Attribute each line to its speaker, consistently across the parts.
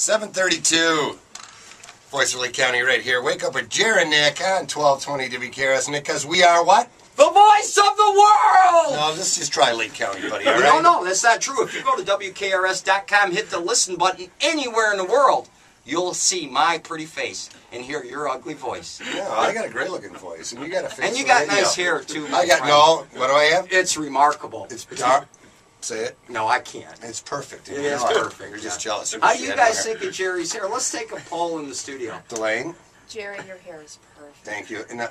Speaker 1: 732. Voice of Lake County right here. Wake up with Jared Nick on 1220 WKRS. Nick, because we are what?
Speaker 2: The voice of the world!
Speaker 1: No, let's just try Lake County, buddy, all right?
Speaker 2: No, no, that's not true. If you go to WKRS.com, hit the listen button anywhere in the world, you'll see my pretty face and hear your ugly voice.
Speaker 1: No, I got a great looking voice, and you got a face
Speaker 2: And you got nice hair, too.
Speaker 1: I got,
Speaker 2: friend.
Speaker 1: no, what do I have?
Speaker 2: It's remarkable.
Speaker 1: It's dark. Say it.
Speaker 2: No, I can't.
Speaker 1: It's perfect.
Speaker 2: It
Speaker 1: You
Speaker 2: is
Speaker 1: know
Speaker 2: perfect,
Speaker 1: You're just
Speaker 2: yeah.
Speaker 1: jealous.
Speaker 2: How do you guys think of Jerry's hair? Let's take a poll in the studio.
Speaker 1: Delane,
Speaker 3: Jerry, your hair is perfect.
Speaker 1: thank you. And, uh,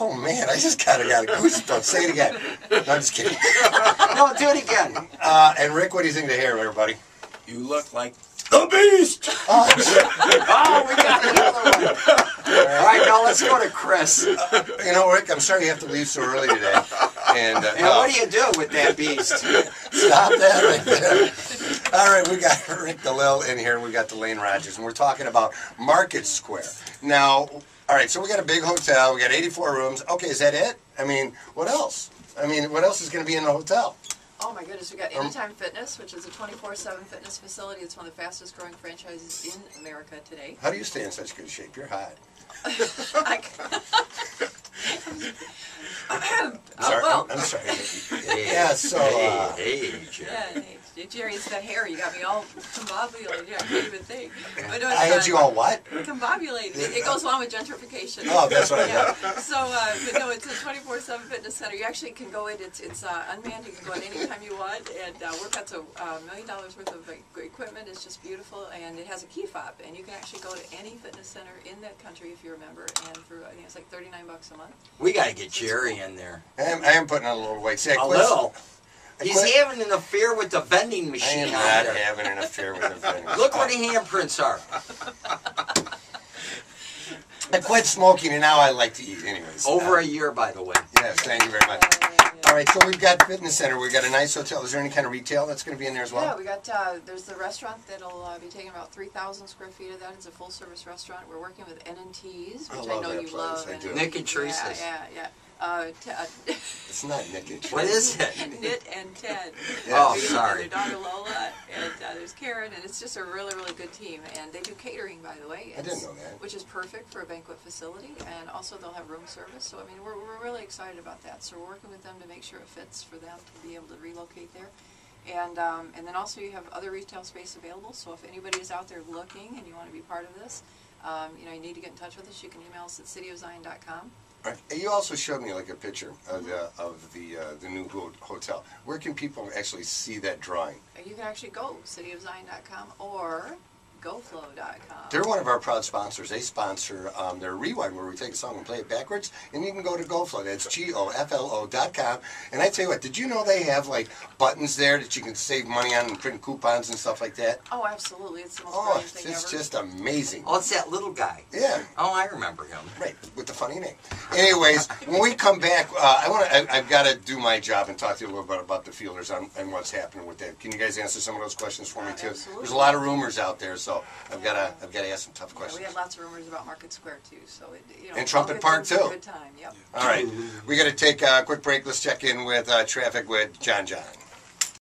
Speaker 1: oh, man, I just kind of got a goosebumps. Say it again. No, I'm just kidding.
Speaker 2: No, do it again.
Speaker 1: Uh, and Rick, what do you think of the hair, everybody?
Speaker 4: You look like
Speaker 1: The Beast! Oh,
Speaker 2: Oh, we got another one. All right, now let's go to Chris.
Speaker 1: you know, Rick, I'm sorry you have to leave so early today. And, uh,
Speaker 2: And what do you do with that beast?
Speaker 1: stop that right there. All right, we got Rick DeLille in here, and we got Delane Rogers, and we're talking about Market Square. Now, all right, so we got a big hotel. We got 84 rooms. Okay, is that it? I mean, what else? I mean, what else is going to be in the hotel?
Speaker 3: Oh my goodness, we got
Speaker 1: Um,
Speaker 3: Anytime Fitness, which is a 24/7 fitness facility. It's one of the fastest growing franchises in America today.
Speaker 1: How do you stay in such good shape? You're hot.
Speaker 3: I-
Speaker 1: I'm
Speaker 3: Oh,
Speaker 1: sorry.
Speaker 3: well.
Speaker 1: I'm, I'm sorry. Yeah, so, uh,
Speaker 2: hey, hey, Jerry.
Speaker 3: yeah, hey, Jerry, it's that hair. You got me all combobulated. I can't even think. But no,
Speaker 1: I had
Speaker 3: it's,
Speaker 1: you all what?
Speaker 3: Combobulated. It, it goes along with gentrification.
Speaker 1: Oh, that's what I
Speaker 3: Yeah.
Speaker 1: thought.
Speaker 3: So, uh, but no, it's a 24/7 fitness center. You actually can go in. It's it's uh, unmanned. You can go in anytime you want. And uh, we've got a uh, million dollars worth of equipment. It's just beautiful, and it has a key fob. And you can actually go to any fitness center in that country if you're a member. And for I think it's like 39 bucks a month.
Speaker 2: We got to get Jerry in there.
Speaker 1: I am, I am putting on a little weight. See, I
Speaker 2: A
Speaker 1: quit-
Speaker 2: little.
Speaker 1: I
Speaker 2: He's
Speaker 1: quit-
Speaker 2: having an affair with the vending machine.
Speaker 1: I
Speaker 2: machine
Speaker 1: am not
Speaker 2: there.
Speaker 1: having an affair with the vending.
Speaker 2: Look where the handprints are.
Speaker 1: I quit smoking and now I like to eat anyways.
Speaker 2: Over
Speaker 1: Uh,
Speaker 2: a year, by the way.
Speaker 1: Yes, thank you very much. All right, so we've got fitness center. We've got a nice hotel. Is there any kind of retail that's going to be in there as well?
Speaker 3: Yeah, we got uh, there's the restaurant that'll uh, be taking about 3,000 square feet of that. It's a full service restaurant. We're working with NNTs,
Speaker 1: I
Speaker 3: which
Speaker 1: love
Speaker 3: I know you
Speaker 1: place,
Speaker 3: love.
Speaker 1: I do.
Speaker 2: Nick and Teresa's.
Speaker 3: Yeah, yeah, yeah. Uh, t- uh,
Speaker 1: It's not Nick and Ted.
Speaker 2: What is it?
Speaker 3: Knit and Ted.
Speaker 2: Oh,
Speaker 3: We-
Speaker 2: sorry.
Speaker 3: Their daughter Lola, and uh, there's Karen, and it's just a really, really good team. And they do catering, by the way.
Speaker 1: I didn't know that.
Speaker 3: Which is perfect for a banquet facility, and also they'll have room service. So I mean, we're, we're really excited about that. So we're working with them to make sure it fits for them to be able to relocate there. And um, and then also you have other retail space available. So if anybody is out there looking and you want to be part of this, um, you know, you need to get in touch with us. You can email us at cityofzion.com.
Speaker 1: You also showed me like a picture of the of the uh, the new ho- hotel. Where can people actually see that drawing?
Speaker 3: You can actually go cityofzion.com or goflow.com.
Speaker 1: They're one of our proud sponsors. They sponsor um, their rewind where we take a song and play it backwards, and you can go to GoFlow. That's G O F L O dot com. And I tell you what, did you know they have like buttons there that you can save money on and print coupons and stuff like that?
Speaker 3: Oh, absolutely. It's the most
Speaker 1: Oh, it's
Speaker 3: thing
Speaker 1: it's
Speaker 3: ever.
Speaker 1: just amazing.
Speaker 2: Oh, it's that little guy.
Speaker 1: Yeah.
Speaker 2: Oh, I remember him.
Speaker 1: Right, with the funny name. Anyways, when we come back, uh, I want to. I've got to do my job and talk to you a little bit about the fielders on, and what's happening with that. Can you guys answer some of those questions for me
Speaker 3: Uh,
Speaker 1: too?
Speaker 3: absolutely.
Speaker 1: There's a lot of rumors out there, so I've got to. I've got to ask some tough
Speaker 3: Yeah,
Speaker 1: questions.
Speaker 3: we had lots of rumors about Market Square too, so it, you know.
Speaker 1: And Trumpet
Speaker 3: all good
Speaker 1: Park,
Speaker 3: things
Speaker 1: too.
Speaker 3: Good time. Yep.
Speaker 1: All right, we got to take a quick break. Let's check in with uh, traffic with John John.